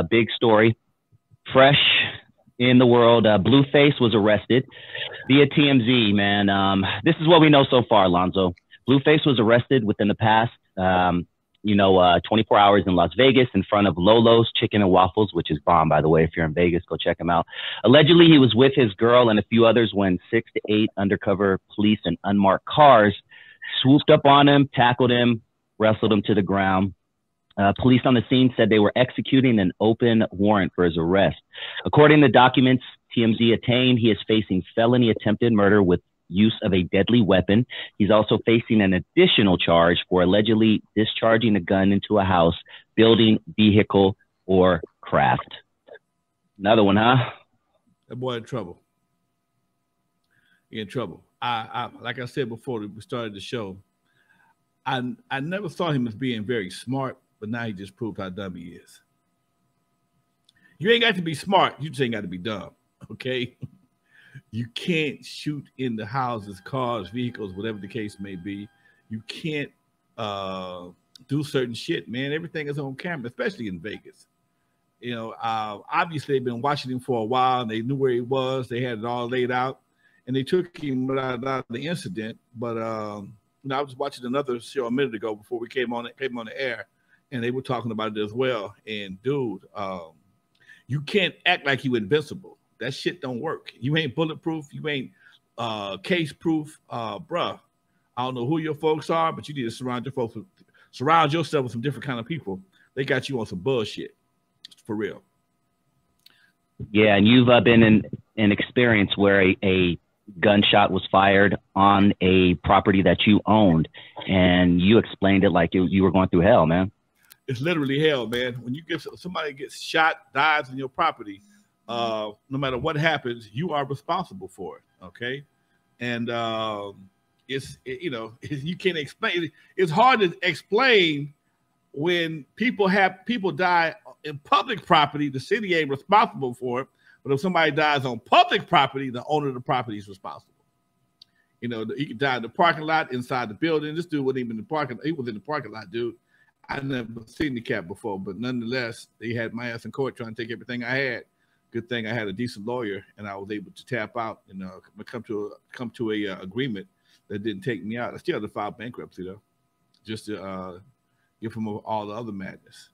a big story, fresh in the world. Uh, Blueface was arrested via TMZ. Man, um, this is what we know so far, Alonzo. Blueface was arrested within the past, um, you know, uh, 24 hours in Las Vegas in front of Lolo's Chicken and Waffles, which is bomb, by the way. If you're in Vegas, go check him out. Allegedly, he was with his girl and a few others when six to eight undercover police in unmarked cars swooped up on him, tackled him, wrestled him to the ground. Uh, police on the scene said they were executing an open warrant for his arrest. According to documents TMZ attained, he is facing felony attempted murder with use of a deadly weapon. He's also facing an additional charge for allegedly discharging a gun into a house, building, vehicle, or craft. Another one, huh? That boy in trouble. He in trouble. I, I like I said before we started the show. I I never saw him as being very smart but now he just proved how dumb he is. You ain't got to be smart, you just ain't got to be dumb. Okay. You can't shoot in the houses, cars, vehicles, whatever the case may be. You can't uh, do certain shit, man. Everything is on camera, especially in Vegas. You know, uh, obviously they've been watching him for a while and they knew where he was. They had it all laid out and they took him out of the incident. But um, you know, I was watching another show a minute ago before we came on came on the air, and they were talking about it as well. And dude, um, you can't act like you invincible. That shit don't work. You ain't bulletproof. You ain't uh, case proof, uh, bruh. I don't know who your folks are, but you need to surround your folks with, surround yourself with some different kind of people. They got you on some bullshit, for real. Yeah, and you've uh, been in an experience where a, a gunshot was fired on a property that you owned, and you explained it like you, you were going through hell, man it's literally hell, man. When you give somebody gets shot, dies in your property, uh, no matter what happens, you are responsible for it. Okay, and um, it's it, you know you can't explain. It's hard to explain when people have people die in public property. The city ain't responsible for it, but if somebody dies on public property, the owner of the property is responsible. You know, he could die in the parking lot, inside the building. This dude wasn't even in the parking. He was in the parking lot, dude I never seen the cat before, but nonetheless, they had my ass in court trying to take everything I had. Good thing I had a decent lawyer, and I was able to tap out and uh, come to a, come to a uh, agreement that didn't take me out. I still had to file bankruptcy though, just to uh, give him all the other madness.